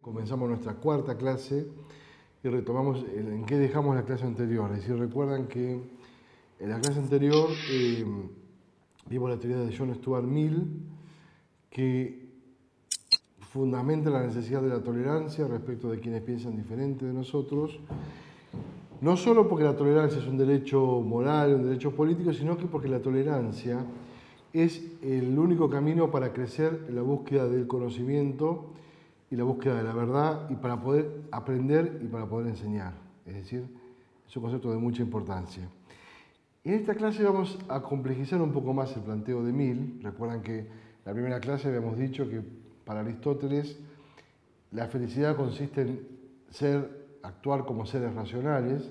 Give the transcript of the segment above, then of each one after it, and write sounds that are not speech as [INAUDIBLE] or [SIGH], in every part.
Comenzamos nuestra cuarta clase y retomamos en qué dejamos la clase anterior. Es decir, recuerdan que en la clase anterior eh, vimos la teoría de John Stuart Mill que fundamenta la necesidad de la tolerancia respecto de quienes piensan diferente de nosotros, no solo porque la tolerancia es un derecho moral, un derecho político, sino que porque la tolerancia es el único camino para crecer en la búsqueda del conocimiento y la búsqueda de la verdad y para poder aprender y para poder enseñar. Es decir, es un concepto de mucha importancia. En esta clase vamos a complejizar un poco más el planteo de Mill. Recuerdan que en la primera clase habíamos dicho que para Aristóteles la felicidad consiste en ser, actuar como seres racionales.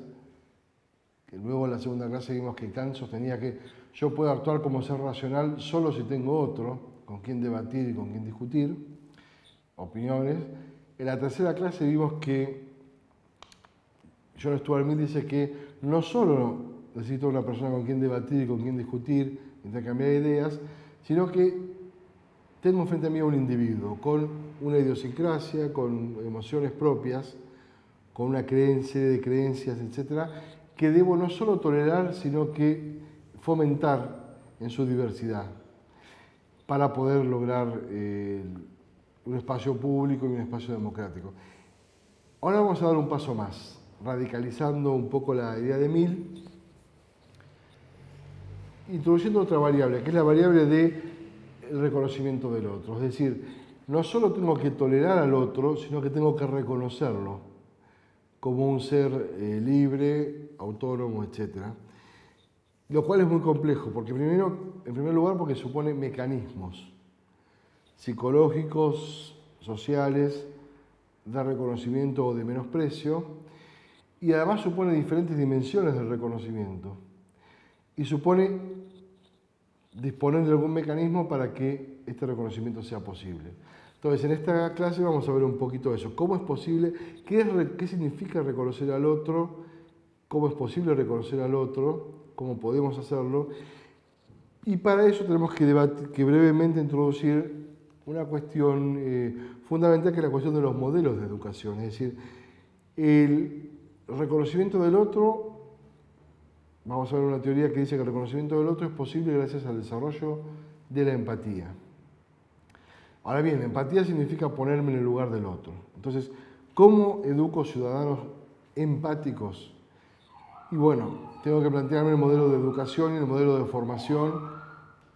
Que luego en la segunda clase vimos que Kant sostenía que yo puedo actuar como ser racional solo si tengo otro con quien debatir y con quien discutir opiniones. En la tercera clase vimos que John Stuart Mill dice que no solo necesito una persona con quien debatir con quien discutir, intercambiar ideas, sino que tengo frente a mí a un individuo con una idiosincrasia, con emociones propias, con una creencia de creencias, etcétera, que debo no solo tolerar, sino que fomentar en su diversidad para poder lograr eh, un espacio público y un espacio democrático. Ahora vamos a dar un paso más, radicalizando un poco la idea de Mill, introduciendo otra variable, que es la variable del reconocimiento del otro. Es decir, no solo tengo que tolerar al otro, sino que tengo que reconocerlo como un ser eh, libre, autónomo, etc. Lo cual es muy complejo, porque primero, en primer lugar porque supone mecanismos psicológicos, sociales, de reconocimiento o de menosprecio, y además supone diferentes dimensiones del reconocimiento. Y supone disponer de algún mecanismo para que este reconocimiento sea posible. Entonces, en esta clase vamos a ver un poquito de eso. ¿Cómo es posible? ¿Qué, significa reconocer al otro? ¿Cómo es posible reconocer al otro? ¿Cómo podemos hacerlo? Y para eso tenemos que, que brevemente introducir una cuestión eh, fundamental que es la cuestión de los modelos de educación, es decir, el reconocimiento del otro, vamos a ver una teoría que dice que el reconocimiento del otro es posible gracias al desarrollo de la empatía. Ahora bien, empatía significa ponerme en el lugar del otro. Entonces, ¿cómo educo ciudadanos empáticos? Y bueno, tengo que plantearme el modelo de educación y el modelo de formación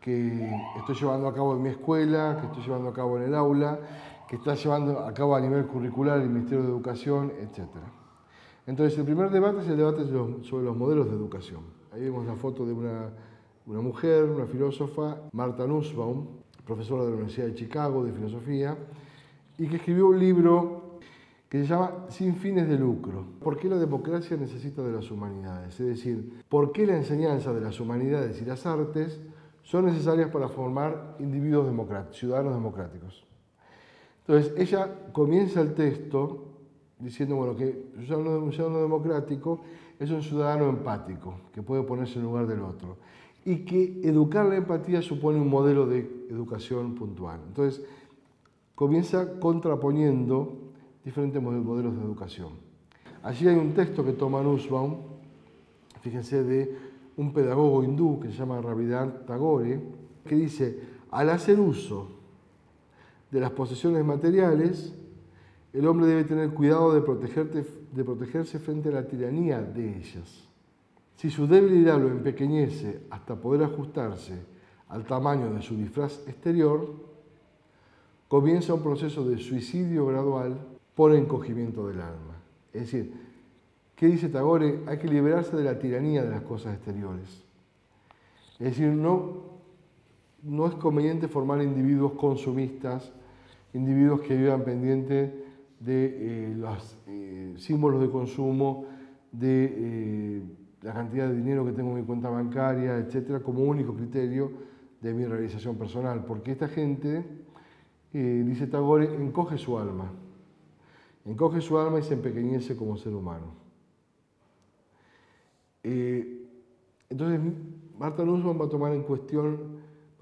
que estoy llevando a cabo en mi escuela, que estoy llevando a cabo en el aula, que está llevando a cabo a nivel curricular el Ministerio de Educación, etc. Entonces, el primer debate es el debate sobre los modelos de educación. Ahí vemos la foto de una, una mujer, una filósofa, Marta Nussbaum, profesora de la Universidad de Chicago de filosofía, y que escribió un libro que se llama Sin fines de lucro. ¿Por qué la democracia necesita de las humanidades? Es decir, ¿por qué la enseñanza de las humanidades y las artes son necesarias para formar individuos democráticos, ciudadanos democráticos. Entonces, ella comienza el texto diciendo bueno, que un ciudadano democrático es un ciudadano empático, que puede ponerse en lugar del otro, y que educar la empatía supone un modelo de educación puntual. Entonces, comienza contraponiendo diferentes modelos de educación. Allí hay un texto que toma Nussbaum, fíjense, de un pedagogo hindú que se llama Rabindranath Tagore, que dice, al hacer uso de las posesiones materiales, el hombre debe tener cuidado de, protegerse frente a la tiranía de ellas. Si su debilidad lo empequeñece hasta poder ajustarse al tamaño de su disfraz exterior, comienza un proceso de suicidio gradual por encogimiento del alma. Es decir, ¿Qué dice Tagore? Hay que liberarse de la tiranía de las cosas exteriores. Es decir, no, no es conveniente formar individuos consumistas, individuos que vivan pendientes de eh, los eh, símbolos de consumo, de eh, la cantidad de dinero que tengo en mi cuenta bancaria, etcétera, como único criterio de mi realización personal. Porque esta gente, dice Tagore, encoge su alma. Encoge su alma y se empequeñece como ser humano. Eh, entonces, Marta Nussbaum va a tomar en cuestión,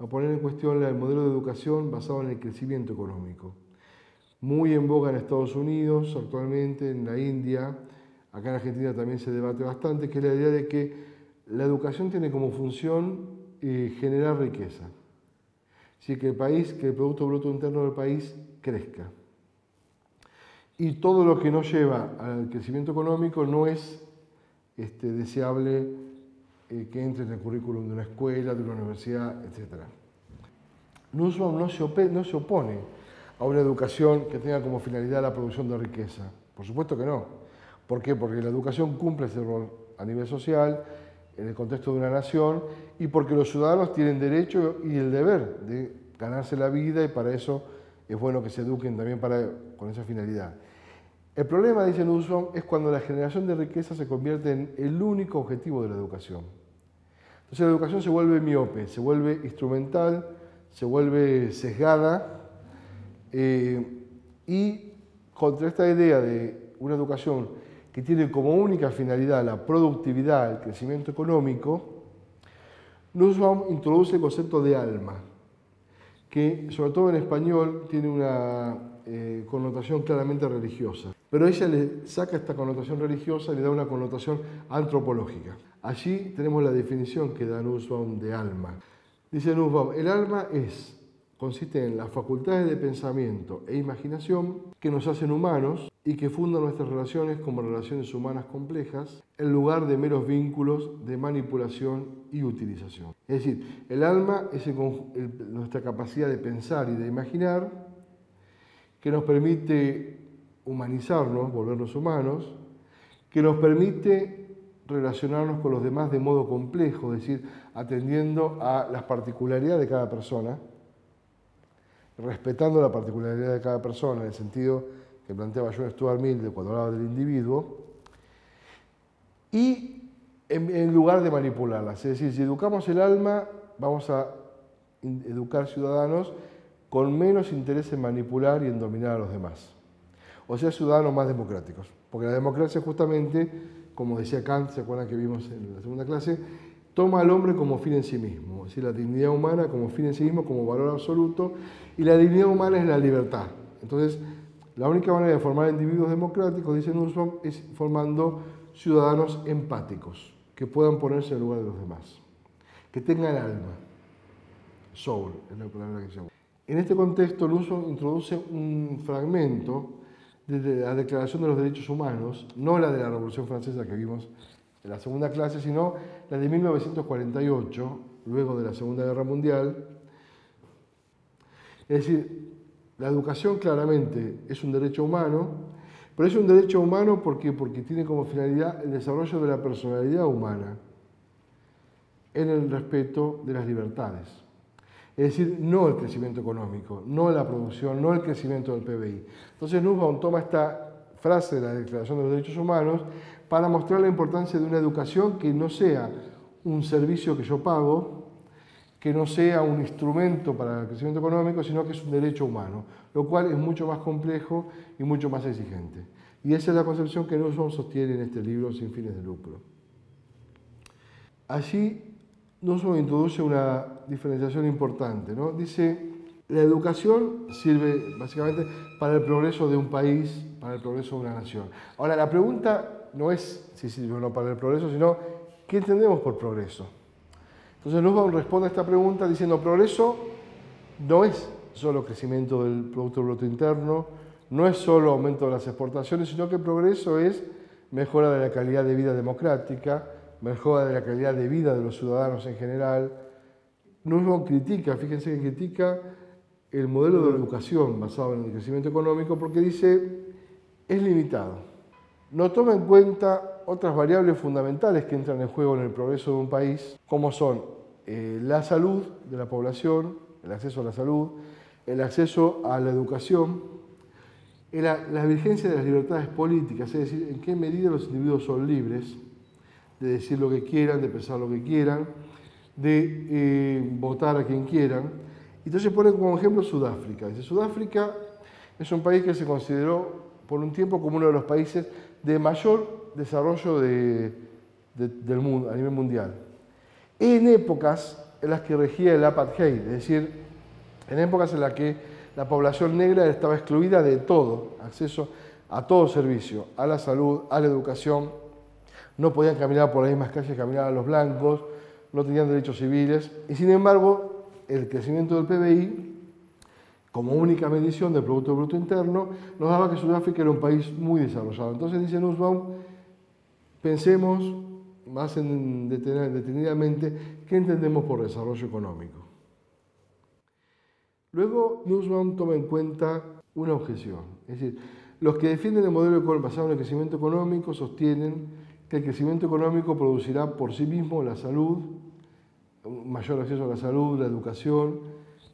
va a poner en cuestión el modelo de educación basado en el crecimiento económico. muy en boga en Estados Unidos actualmente, en la India, acá en Argentina también se debate bastante, que es la idea de que la educación tiene como función eh, generar riqueza. Así que el país, que el Producto Bruto Interno del país crezca. Y todo lo que no lleva al crecimiento económico no es este, deseable eh, que entre en el currículum de una escuela, de una universidad, etc. Nussbaum no se, no se opone a una educación que tenga como finalidad la producción de riqueza. Por supuesto que no. ¿Por qué? Porque la educación cumple ese rol a nivel social, en el contexto de una nación, y porque los ciudadanos tienen derecho y el deber de ganarse la vida y para eso es bueno que se eduquen también para, con esa finalidad. El problema, dice Nussbaum, es cuando la generación de riqueza se convierte en el único objetivo de la educación. Entonces la educación se vuelve miope, se vuelve instrumental, se vuelve sesgada eh, y contra esta idea de una educación que tiene como única finalidad la productividad, el crecimiento económico, Nussbaum introduce el concepto de alma, que sobre todo en español tiene una eh, connotación claramente religiosa. Pero ella le saca esta connotación religiosa y le da una connotación antropológica. Allí tenemos la definición que da Nussbaum de alma. Dice Nussbaum, el alma es consiste en las facultades de pensamiento e imaginación que nos hacen humanos y que fundan nuestras relaciones como relaciones humanas complejas en lugar de meros vínculos de manipulación y utilización. Es decir, el alma es nuestra capacidad de pensar y de imaginar que nos permite humanizarnos, volvernos humanos, que nos permite relacionarnos con los demás de modo complejo, es decir, atendiendo a las particularidades de cada persona respetando la particularidad de cada persona, en el sentido que planteaba John Stuart Mill cuando hablaba del individuo, y en, lugar de manipularlas. Es decir, si educamos el alma, vamos a educar ciudadanos con menos interés en manipular y en dominar a los demás. O sea, ciudadanos más democráticos. Porque la democracia justamente, como decía Kant, ¿se acuerdan que vimos en la segunda clase? toma al hombre como fin en sí mismo, es decir, la dignidad humana como fin en sí mismo, como valor absoluto, y la dignidad humana es la libertad. Entonces, la única manera de formar individuos democráticos, dice Nussbaum, es formando ciudadanos empáticos, que puedan ponerse en lugar de los demás, que tengan alma, soul, es la palabra que se llama. En este contexto, Nussbaum introduce un fragmento de la Declaración de los Derechos Humanos, no la de la Revolución Francesa que vimos en la segunda clase, sino la de 1948, luego de la Segunda Guerra Mundial. Es decir, la educación claramente es un derecho humano, pero es un derecho humano porque, porque tiene como finalidad el desarrollo de la personalidad humana en el respeto de las libertades. Es decir, no el crecimiento económico, no la producción, no el crecimiento del PBI. Entonces Nussbaum toma esta frase de la Declaración de los Derechos Humanos para mostrar la importancia de una educación que no sea un servicio que yo pago, que no sea un instrumento para el crecimiento económico, sino que es un derecho humano, lo cual es mucho más complejo y mucho más exigente. Y esa es la concepción que Nussbaum sostiene en este libro Sin fines de lucro. Allí Nussbaum introduce una diferenciación importante. ¿no? Dice, la educación sirve básicamente para el progreso de un país, para el progreso de una nación. Ahora, la pregunta no es si sirve o no para el progreso, sino qué entendemos por progreso. Entonces Nussbaum responde a esta pregunta diciendo progreso no es solo crecimiento del Producto Bruto Interno, no es solo aumento de las exportaciones, sino que progreso es mejora de la calidad de vida democrática, mejora de la calidad de vida de los ciudadanos en general. Nussbaum critica, fíjense que critica el modelo de educación basado en el crecimiento económico porque dice es limitado no toma en cuenta otras variables fundamentales que entran en juego en el progreso de un país, como son eh, la salud de la población, el acceso a la salud, el acceso a la educación, la, la vigencia de las libertades políticas, es decir, en qué medida los individuos son libres de decir lo que quieran, de pensar lo que quieran, de eh, votar a quien quieran. Entonces pone como ejemplo Sudáfrica. Dice, Sudáfrica es un país que se consideró por un tiempo como uno de los países de mayor desarrollo del mundo, a nivel mundial. En épocas en las que regía el apartheid, es decir, en épocas en las que la población negra estaba excluida de todo, acceso a todo servicio, a la salud, a la educación, no podían caminar por las mismas calles que caminaban los blancos, no tenían derechos civiles, y sin embargo el crecimiento del PBI, como única medición del Producto Bruto Interno, nos daba que Sudáfrica era un país muy desarrollado. Entonces dice Nussbaum, pensemos más detenidamente qué entendemos por desarrollo económico. Luego Nussbaum toma en cuenta una objeción, es decir, los que defienden el modelo basado en el crecimiento económico sostienen que el crecimiento económico producirá por sí mismo la salud, mayor acceso a la salud, la educación,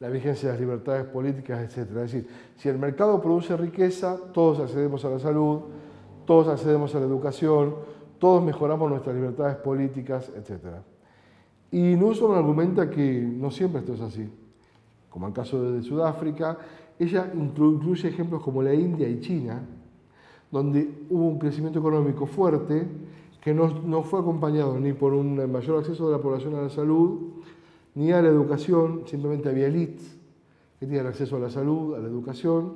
la vigencia de las libertades políticas, etc. Es decir, si el mercado produce riqueza, todos accedemos a la salud, todos accedemos a la educación, todos mejoramos nuestras libertades políticas, etc. Y Newsom argumenta que no siempre esto es así. Como en el caso de Sudáfrica, ella incluye ejemplos como la India y China, donde hubo un crecimiento económico fuerte que no, fue acompañado ni por un mayor acceso de la población a la salud, ni a la educación, simplemente había elites que tenían acceso a la salud, a la educación,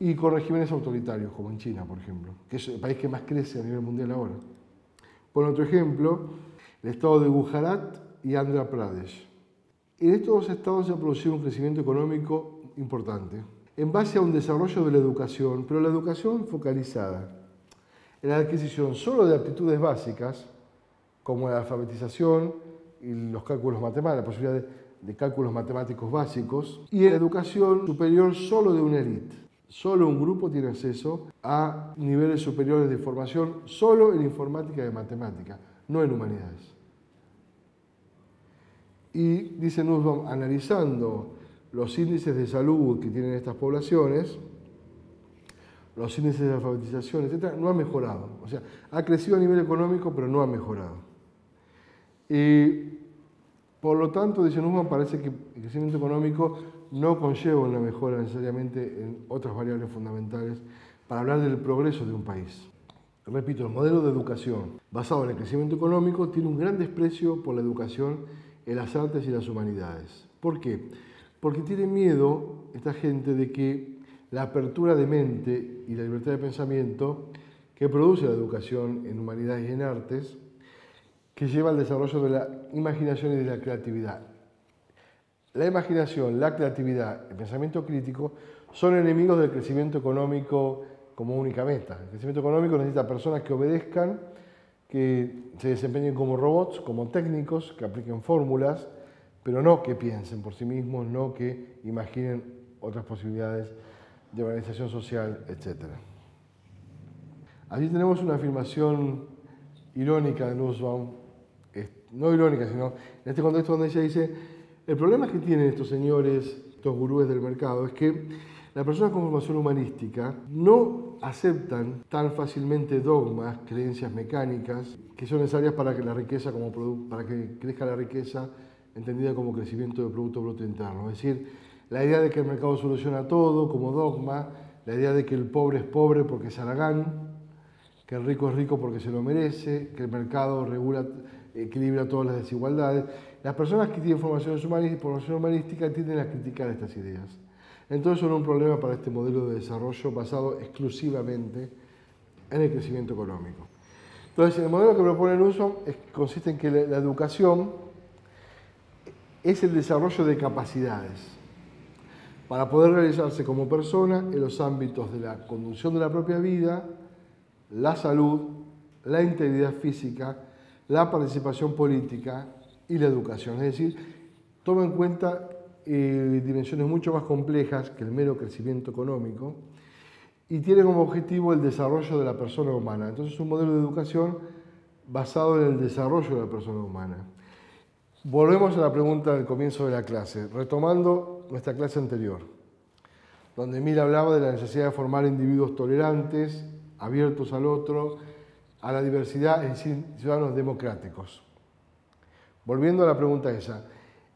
y con regímenes autoritarios, como en China, por ejemplo, que es el país que más crece a nivel mundial ahora. Por otro ejemplo, el estado de Gujarat y Andhra Pradesh. En estos dos estados se ha producido un crecimiento económico importante, en base a un desarrollo de la educación, pero la educación focalizada en la adquisición solo de aptitudes básicas, como la alfabetización y los cálculos matemáticos, la posibilidad de, cálculos matemáticos básicos, y en la educación superior solo de una élite. Solo un grupo tiene acceso a niveles superiores de formación solo en informática y matemática, no en humanidades. Y dice Nussbaum, analizando los índices de salud que tienen estas poblaciones, los índices de alfabetización, etc., no ha mejorado. O sea, ha crecido a nivel económico, pero no ha mejorado. Y por lo tanto, dice Nussbaum, parece que el crecimiento económico no conlleva una mejora necesariamente en otras variables fundamentales para hablar del progreso de un país. Repito, el modelo de educación basado en el crecimiento económico tiene un gran desprecio por la educación en las artes y las humanidades. ¿Por qué? Porque tiene miedo esta gente de que la apertura de mente y la libertad de pensamiento que produce la educación en humanidades y en artes, que lleva al desarrollo de la imaginación y de la creatividad. La imaginación, la creatividad, el pensamiento crítico son enemigos del crecimiento económico como única meta. El crecimiento económico necesita personas que obedezcan, que se desempeñen como robots, como técnicos, que apliquen fórmulas, pero no que piensen por sí mismos, no que imaginen otras posibilidades de organización social, etc. Allí tenemos una afirmación irónica de Nussbaum, no irónica, sino en este contexto donde ella dice, el problema que tienen estos señores, estos gurúes del mercado, es que las personas con formación humanística no aceptan tan fácilmente dogmas, creencias mecánicas, que son necesarias para que la riqueza como para que crezca la riqueza entendida como crecimiento del Producto Bruto Interno. Es decir, la idea de que el mercado soluciona todo como dogma, la idea de que el pobre es pobre porque es Aragán, que el rico es rico porque se lo merece, que el mercado regula, equilibra todas las desigualdades. Las personas que tienen formación humanística, formación humanística tienden a criticar estas ideas. Entonces son un problema para este modelo de desarrollo basado exclusivamente en el crecimiento económico. Entonces, el modelo que propone Newsom consiste en que la educación es el desarrollo de capacidades para poder realizarse como persona en los ámbitos de la conducción de la propia vida, la salud, la integridad física, la participación política y la educación. Es decir, toma en cuenta eh, dimensiones mucho más complejas que el mero crecimiento económico y tiene como objetivo el desarrollo de la persona humana. Entonces es un modelo de educación basado en el desarrollo de la persona humana. Volvemos a la pregunta del comienzo de la clase, retomando nuestra clase anterior, donde Mira hablaba de la necesidad de formar individuos tolerantes, abiertos al otro, a la diversidad, decir, ciudadanos democráticos. Volviendo a la pregunta esa,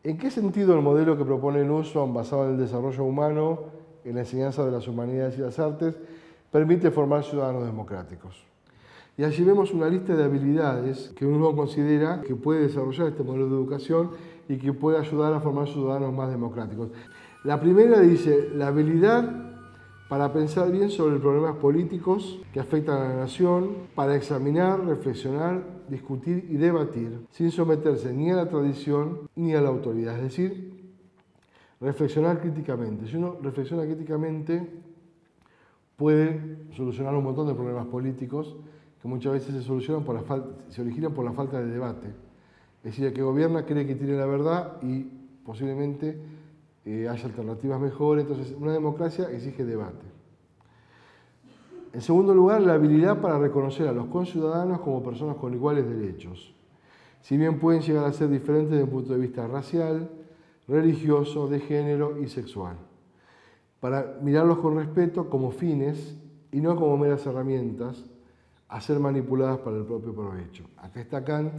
¿en qué sentido el modelo que propone Nusson, basado en el desarrollo humano, en la enseñanza de las humanidades y las artes, permite formar ciudadanos democráticos? Y allí vemos una lista de habilidades que uno considera que puede desarrollar este modelo de educación y que puede ayudar a formar ciudadanos más democráticos. La primera dice, la habilidad para pensar bien sobre problemas políticos que afectan a la nación, para examinar, reflexionar, discutir y debatir, sin someterse ni a la tradición ni a la autoridad. Es decir, reflexionar críticamente. Si uno reflexiona críticamente, puede solucionar un montón de problemas políticos que muchas veces se solucionan por la falta, se originan por la falta de debate. Es decir, el que gobierna cree que tiene la verdad y posiblemente eh, haya alternativas mejores. Entonces, una democracia exige debate. En segundo lugar, la habilidad para reconocer a los conciudadanos como personas con iguales derechos. Si bien pueden llegar a ser diferentes desde el punto de vista racial, religioso, de género y sexual. Para mirarlos con respeto como fines y no como meras herramientas a ser manipuladas para el propio provecho. Acá está Kant,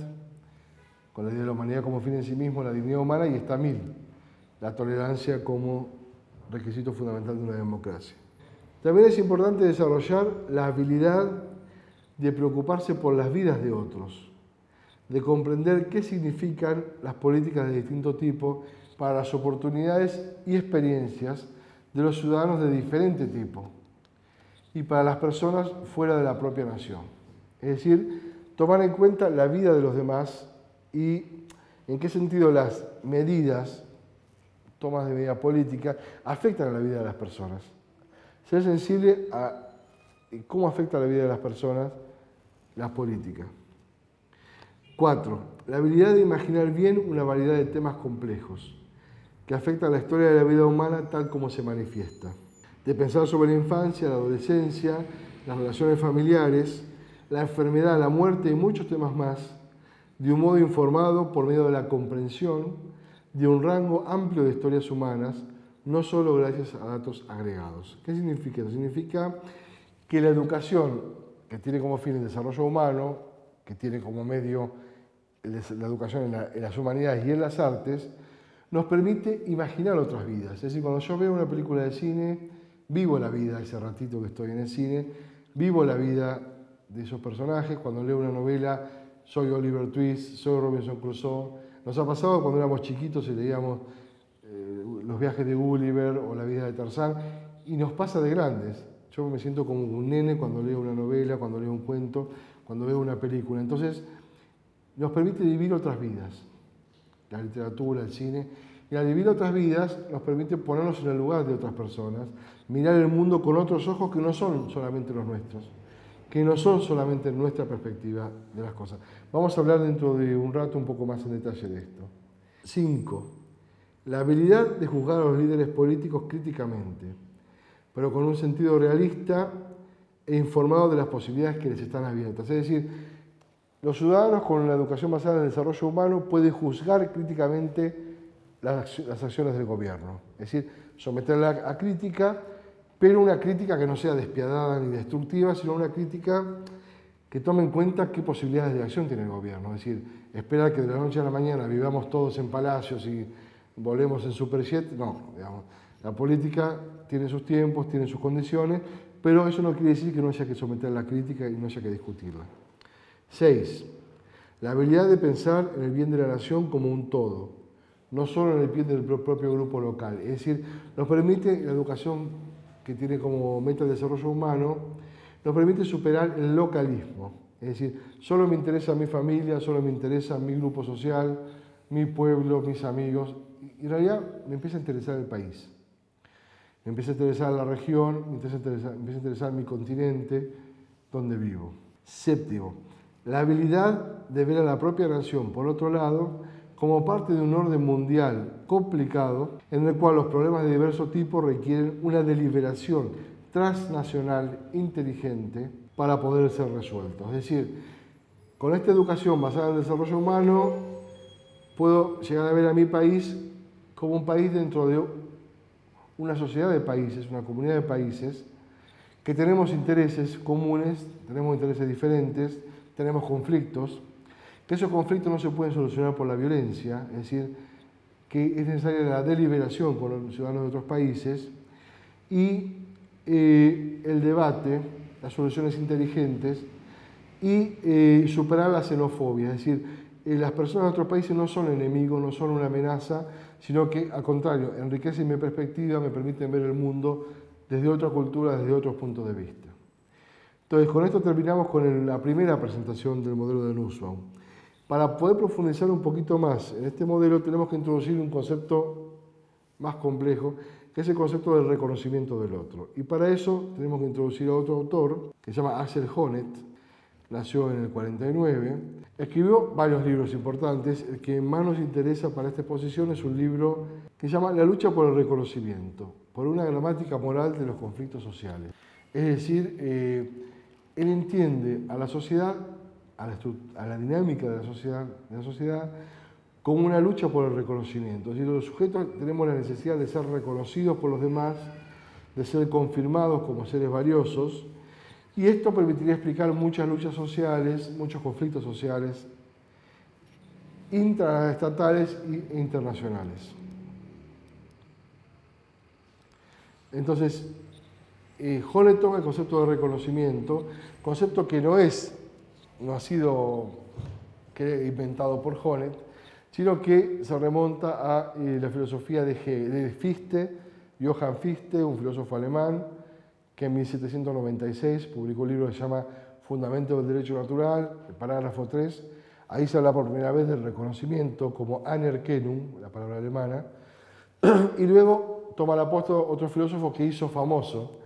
con la idea de la humanidad como fin en sí mismo, la dignidad humana, y está Mill, la tolerancia como requisito fundamental de una democracia. También es importante desarrollar la habilidad de preocuparse por las vidas de otros, de comprender qué significan las políticas de distinto tipo para las oportunidades y experiencias de los ciudadanos de diferente tipo y para las personas fuera de la propia nación. Es decir, tomar en cuenta la vida de los demás y en qué sentido las medidas tomas de medida política afectan a la vida de las personas. Ser sensible a cómo afecta la vida de las personas las políticas. Cuatro, la habilidad de imaginar bien una variedad de temas complejos que afectan la historia de la vida humana tal como se manifiesta. De pensar sobre la infancia, la adolescencia, las relaciones familiares, la enfermedad, la muerte y muchos temas más, de un modo informado por medio de la comprensión de un rango amplio de historias humanas, no solo gracias a datos agregados. ¿Qué significa? Significa que la educación, que tiene como fin el desarrollo humano, que tiene como medio la educación en, las humanidades y en las artes, nos permite imaginar otras vidas. Es decir, cuando yo veo una película de cine, vivo la vida, ese ratito que estoy en el cine, vivo la vida de esos personajes. Cuando leo una novela, soy Oliver Twist, soy Robinson Crusoe, nos ha pasado cuando éramos chiquitos y leíamos eh, los viajes de Gulliver o la vida de Tarzán, y nos pasa de grandes. Yo me siento como un nene cuando leo una novela, cuando leo un cuento, cuando veo una película. Entonces, nos permite vivir otras vidas, la literatura, el cine. Y al vivir otras vidas nos permite ponernos en el lugar de otras personas, mirar el mundo con otros ojos que no son solamente los nuestros que no son solamente nuestra perspectiva de las cosas. Vamos a hablar dentro de un rato un poco más en detalle de esto. 5. La habilidad de juzgar a los líderes políticos críticamente, pero con un sentido realista e informado de las posibilidades que les están abiertas. Es decir, los ciudadanos con la educación basada en el desarrollo humano pueden juzgar críticamente las, acciones del gobierno. Es decir, someterla a crítica pero una crítica que no sea despiadada ni destructiva, sino una crítica que tome en cuenta qué posibilidades de acción tiene el gobierno. Es decir, esperar que de la noche a la mañana vivamos todos en palacios y volemos en superjet, no, digamos. La política tiene sus tiempos, tiene sus condiciones, pero eso no quiere decir que no haya que someter la crítica y no haya que discutirla. Seis, la habilidad de pensar en el bien de la nación como un todo, no solo en el bien del propio grupo local. Es decir, nos permite la educación que tiene como meta el desarrollo humano, nos permite superar el localismo. Es decir, solo me interesa mi familia, solo me interesa mi grupo social, mi pueblo, mis amigos. Y en realidad me empieza a interesar el país. Me empieza a interesar la región, me empieza a interesar, me empieza a interesar mi continente, donde vivo. Séptimo, la habilidad de ver a la propia nación, por otro lado, como parte de un orden mundial complicado en el cual los problemas de diverso tipo requieren una deliberación transnacional inteligente para poder ser resueltos. Es decir, con esta educación basada en el desarrollo humano, puedo llegar a ver a mi país como un país dentro de una sociedad de países, una comunidad de países, que tenemos intereses comunes, tenemos intereses diferentes, tenemos conflictos, que esos conflictos no se pueden solucionar por la violencia, es decir, que es necesaria la deliberación con los ciudadanos de otros países y eh, el debate, las soluciones inteligentes y eh, superar la xenofobia, es decir, eh, las personas de otros países no son enemigos, no son una amenaza, sino que al contrario, enriquecen mi perspectiva, me permiten ver el mundo desde otra cultura, desde otros puntos de vista. Entonces, con esto terminamos con la primera presentación del modelo de Nussbaum. Para poder profundizar un poquito más en este modelo tenemos que introducir un concepto más complejo, que es el concepto del reconocimiento del otro. Y para eso tenemos que introducir a otro autor, que se llama Axel Honneth, nació en el 49, escribió varios libros importantes. El que más nos interesa para esta exposición es un libro que se llama La lucha por el reconocimiento, por una gramática moral de los conflictos sociales. Es decir, eh, él entiende a la sociedad, a la, dinámica de la, sociedad, de la sociedad, como una lucha por el reconocimiento. Es decir, los sujetos tenemos la necesidad de ser reconocidos por los demás, de ser confirmados como seres valiosos, y esto permitiría explicar muchas luchas sociales, muchos conflictos sociales, intraestatales e internacionales. Entonces, eh, el concepto de reconocimiento, concepto que no es, no ha sido inventado por Honeth, sino que se remonta a eh, la filosofía de, de Fichte, Johann Fichte, un filósofo alemán, que en 1796 publicó un libro que se llama Fundamento del Derecho Natural, el parágrafo 3. Ahí se habla por primera vez del reconocimiento como Anerkennung, la palabra alemana, [CLEARS THROAT] y luego toma la posta otro filósofo que hizo famoso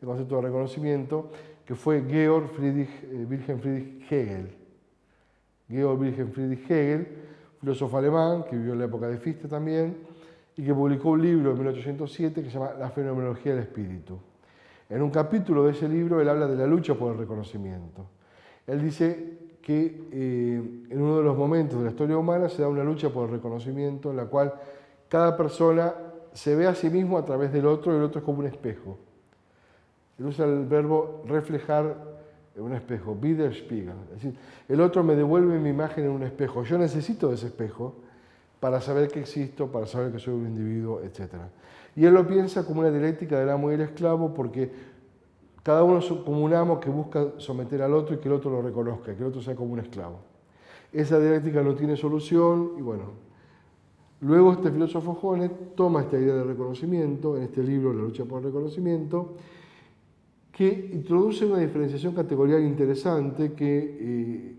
el concepto de reconocimiento, que fue Georg Friedrich, eh, Wilhelm Friedrich Hegel. Georg Wilhelm Friedrich Hegel, filósofo alemán que vivió en la época de Fichte también, y que publicó un libro en 1807 que se llama La fenomenología del espíritu. En un capítulo de ese libro él habla de la lucha por el reconocimiento. Él dice que eh, en uno de los momentos de la historia humana se da una lucha por el reconocimiento en la cual cada persona se ve a sí mismo a través del otro y el otro es como un espejo. Usa el verbo reflejar en un espejo, Widerspiegel. Es decir, el otro me devuelve mi imagen en un espejo. Yo necesito ese espejo para saber que existo, para saber que soy un individuo, etc. Y él lo piensa como una dialéctica del amo y el esclavo porque cada uno es como un amo que busca someter al otro y que el otro lo reconozca, que el otro sea como un esclavo. Esa dialéctica no tiene solución y bueno, luego este filósofo Jonet toma esta idea de reconocimiento en este libro, La lucha por el reconocimiento, que introduce una diferenciación categorial interesante que eh,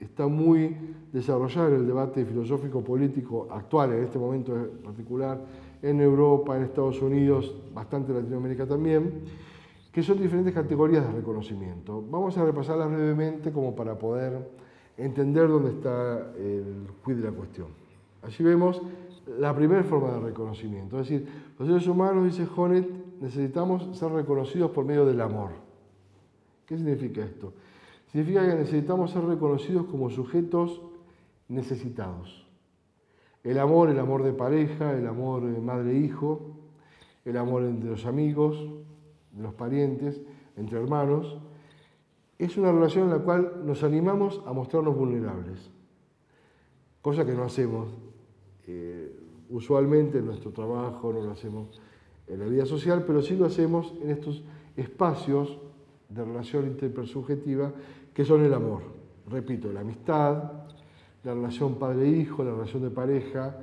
está muy desarrollada en el debate filosófico político actual, en este momento en particular, en Europa, en Estados Unidos, bastante en Latinoamérica también, que son diferentes categorías de reconocimiento. Vamos a repasarlas brevemente como para poder entender dónde está el quid de la cuestión. Allí vemos la primera forma de reconocimiento, es decir, los seres humanos, dice Honet, necesitamos ser reconocidos por medio del amor. ¿Qué significa esto? Significa que necesitamos ser reconocidos como sujetos necesitados. El amor, el amor de pareja, el amor madre-hijo, el amor entre los amigos, de los parientes, entre hermanos, es una relación en la cual nos animamos a mostrarnos vulnerables, cosa que no hacemos eh, usualmente en nuestro trabajo, no lo hacemos en la vida social, pero sí lo hacemos en estos espacios de relación interpersubjetiva que son el amor. Repito, la amistad, la relación padre-hijo, la relación de pareja,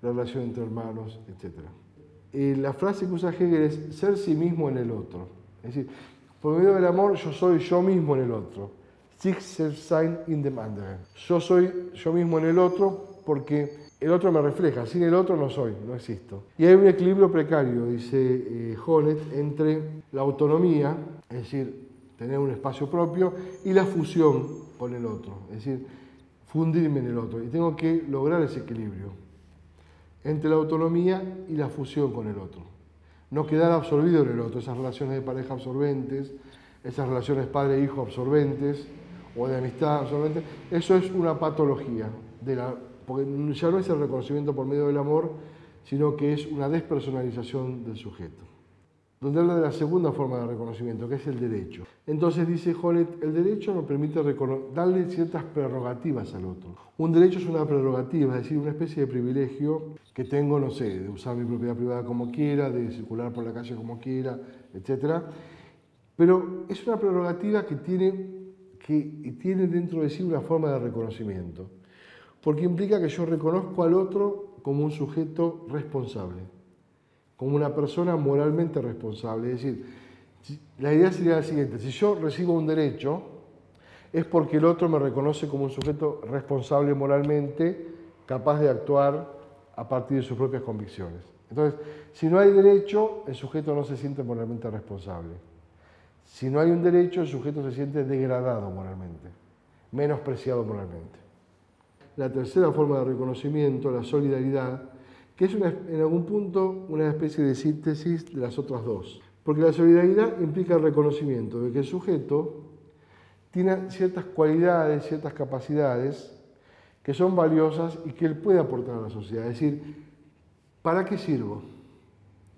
la relación entre hermanos, etc. Y la frase que usa Hegel es ser sí mismo en el otro. Es decir, por medio del amor yo soy yo mismo en el otro. Sich sein in dem anderen. Yo soy yo mismo en el otro porque el otro me refleja. Sin el otro no soy, no existo. Y hay un equilibrio precario, dice eh, entre la autonomía, es decir, tener un espacio propio, y la fusión con el otro. Es decir, fundirme en el otro y tengo que lograr ese equilibrio entre la autonomía y la fusión con el otro. No quedar absorbido en el otro, esas relaciones de pareja absorbentes, esas relaciones padre-hijo absorbentes o de amistad absorbente, eso es una patología, de la, porque ya no es el reconocimiento por medio del amor, sino que es una despersonalización del sujeto donde habla de la segunda forma de reconocimiento, que es el derecho. Entonces dice Hollet, el derecho nos permite darle ciertas prerrogativas al otro. Un derecho es una prerrogativa, es decir, una especie de privilegio que tengo, no sé, de usar mi propiedad privada como quiera, de circular por la calle como quiera, etc. Pero es una prerrogativa que tiene, que tiene dentro de sí una forma de reconocimiento. Porque implica que yo reconozco al otro como un sujeto responsable, como una persona moralmente responsable. Es decir, la idea sería la siguiente, si yo recibo un derecho, es porque el otro me reconoce como un sujeto responsable moralmente, capaz de actuar a partir de sus propias convicciones. Entonces, si no hay derecho, el sujeto no se siente moralmente responsable. Si no hay un derecho, el sujeto se siente degradado moralmente, menospreciado moralmente. La tercera forma de reconocimiento, la solidaridad, que es en algún punto una especie de síntesis de las otras dos. Porque la solidaridad implica el reconocimiento de que el sujeto tiene ciertas cualidades, ciertas capacidades que son valiosas y que él puede aportar a la sociedad. Es decir, ¿para qué sirvo?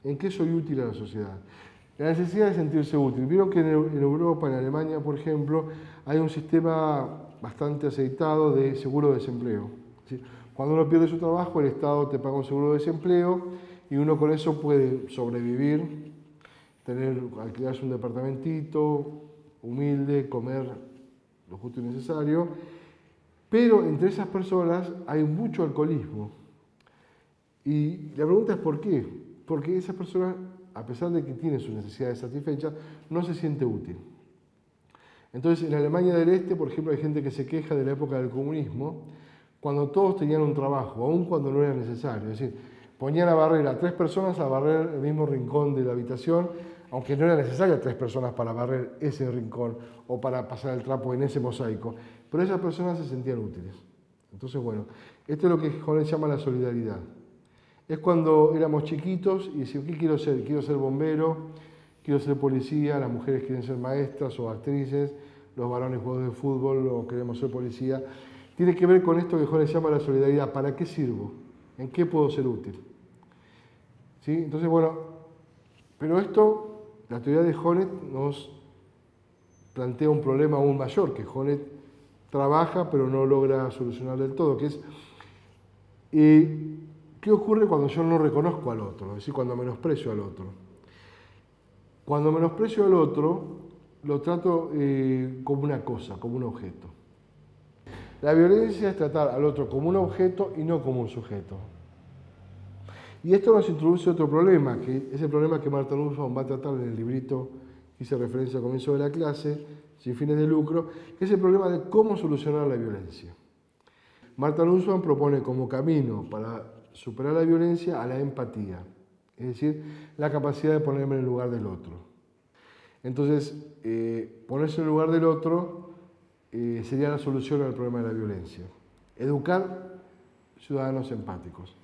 ¿En qué soy útil a la sociedad? La necesidad de sentirse útil. Vieron que en Europa, en Alemania, por ejemplo, hay un sistema bastante aceitado de seguro de desempleo. Cuando uno pierde su trabajo, el Estado te paga un seguro de desempleo y uno con eso puede sobrevivir, tener, alquilarse un departamentito, humilde, comer lo justo y necesario. Pero entre esas personas hay mucho alcoholismo. Y la pregunta es ¿por qué? Porque esa persona, a pesar de que tiene sus necesidades satisfechas, no se siente útil. Entonces, en Alemania del Este, por ejemplo, hay gente que se queja de la época del comunismo, cuando todos tenían un trabajo, aun cuando no era necesario. Es decir, ponían a barrer a tres personas a barrer el mismo rincón de la habitación, aunque no era necesario tres personas para barrer ese rincón o para pasar el trapo en ese mosaico, pero esas personas se sentían útiles. Entonces, bueno, esto es lo que Jones llama la solidaridad. Es cuando éramos chiquitos y decíamos, ¿qué quiero ser? Quiero ser bombero, quiero ser policía, las mujeres quieren ser maestras o actrices, los varones jugadores de fútbol o queremos ser policía. Tiene que ver con esto que Jones llama la solidaridad. ¿Para qué sirvo? ¿En qué puedo ser útil? ¿Sí? Entonces, bueno, pero esto, la teoría de Jonet nos plantea un problema aún mayor, que Jonet trabaja pero no logra solucionar del todo, que es eh, ¿qué ocurre cuando yo no reconozco al otro? Es decir, cuando menosprecio al otro. Cuando menosprecio al otro, lo trato eh, como una cosa, como un objeto. La violencia es tratar al otro como un objeto y no como un sujeto. Y esto nos introduce otro problema, que es el problema que Marta Nussbaum va a tratar en el librito que hice referencia al comienzo de la clase, sin fines de lucro, que es el problema de cómo solucionar la violencia. Marta Nussbaum propone como camino para superar la violencia a la empatía, es decir, la capacidad de ponerme en el lugar del otro. Entonces, eh, ponerse en el lugar del otro eh, sería la solución al problema de la violencia. Educar ciudadanos empáticos.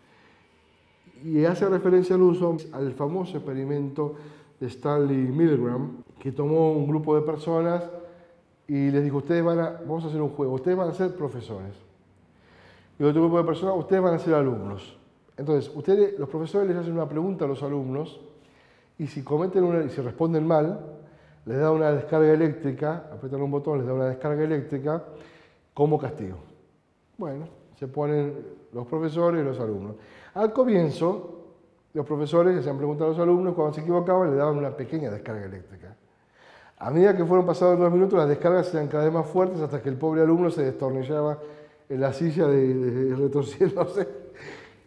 Y hace referencia al uso al famoso experimento de Stanley Milgram, que tomó un grupo de personas y les dijo, ustedes van a, vamos a hacer un juego, ustedes van a ser profesores. Y otro grupo de personas, ustedes van a ser alumnos. Entonces, ustedes, los profesores les hacen una pregunta a los alumnos y si cometen una, y si responden mal, les da una descarga eléctrica, apretan un botón, les da una descarga eléctrica como castigo. Bueno, se ponen los profesores y los alumnos. Al comienzo, los profesores les han preguntado a los alumnos, cuando se equivocaban, le daban una pequeña descarga eléctrica. A medida que fueron pasados dos minutos, las descargas eran cada vez más fuertes hasta que el pobre alumno se destornillaba en la silla de, retorciéndose.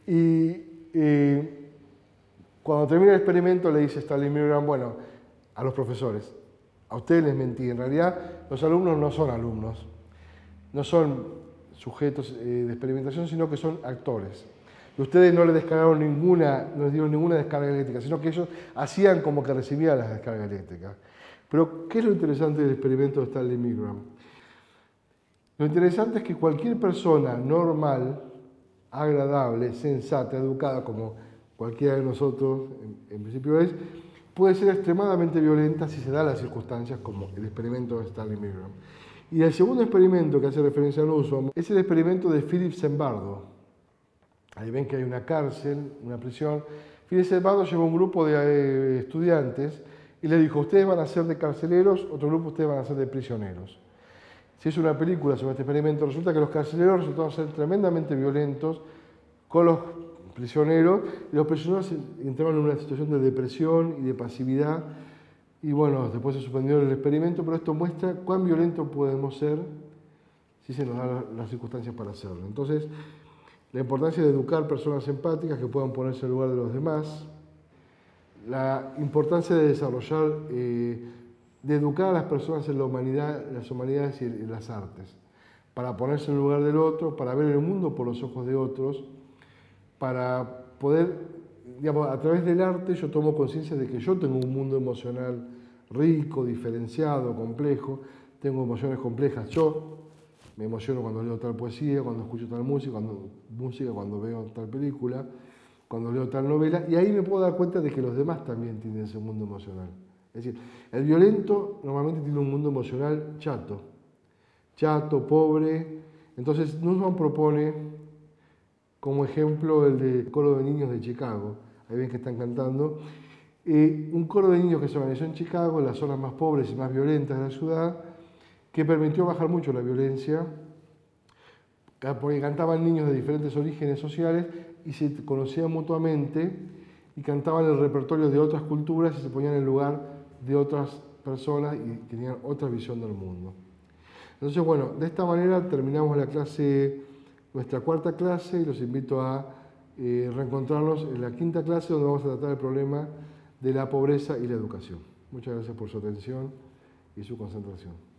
Y, y, cuando termina el experimento le dice Stanley Milgram, bueno, a los profesores, a ustedes les mentí. En realidad, los alumnos no son alumnos, no son sujetos eh, de experimentación, sino que son actores. Y ustedes no les descargaron ninguna, no les dieron ninguna descarga eléctrica, sino que ellos hacían como que recibían las descargas eléctricas. Pero, ¿qué es lo interesante del experimento de Stanley Milgram? Lo interesante es que cualquier persona normal, agradable, sensata, educada, como cualquiera de nosotros en principio es, puede ser extremadamente violenta si se dan las circunstancias como el experimento de Stanley Milgram. Y el segundo experimento que hace referencia a uso es el experimento de Philip Zimbardo. Ahí ven que hay una cárcel, una prisión. Philip Zimbardo llevó un grupo de eh, estudiantes y le dijo, ustedes van a ser de carceleros, otro grupo ustedes van a ser de prisioneros. Si es una película sobre este experimento, resulta que los carceleros resultaron ser tremendamente violentos con los prisioneros, y los prisioneros entraban en una situación de depresión y de pasividad, y bueno, después se suspendió el experimento, pero esto muestra cuán violento podemos ser si se nos dan las circunstancias para hacerlo. Entonces, la importancia de educar personas empáticas que puedan ponerse en lugar de los demás, la importancia de desarrollar, eh, de educar a las personas en la humanidad, las humanidades y las artes, para ponerse en el lugar del otro, para ver el mundo por los ojos de otros, para poder, digamos, a través del arte yo tomo conciencia de que yo tengo un mundo emocional rico, diferenciado, complejo, tengo emociones complejas yo, me emociono cuando leo tal poesía, cuando escucho tal música, cuando, música, cuando veo tal película, cuando leo tal novela, y ahí me puedo dar cuenta de que los demás también tienen ese mundo emocional. Es decir, el violento normalmente tiene un mundo emocional chato, chato, pobre. Entonces, Nussbaum propone como ejemplo el de coro de niños de Chicago, ahí ven que están cantando, eh, un coro de niños que se organizó en Chicago, en las zonas más pobres y más violentas de la ciudad, que permitió bajar mucho la violencia, porque cantaban niños de diferentes orígenes sociales y se conocían mutuamente y cantaban el repertorio de otras culturas y se ponían en lugar de otras personas y tenían otra visión del mundo. Entonces, bueno, de esta manera terminamos la clase, nuestra cuarta clase y los invito a eh, reencontrarnos en la quinta clase donde vamos a tratar el problema de la pobreza y la educación. Muchas gracias por su atención y su concentración.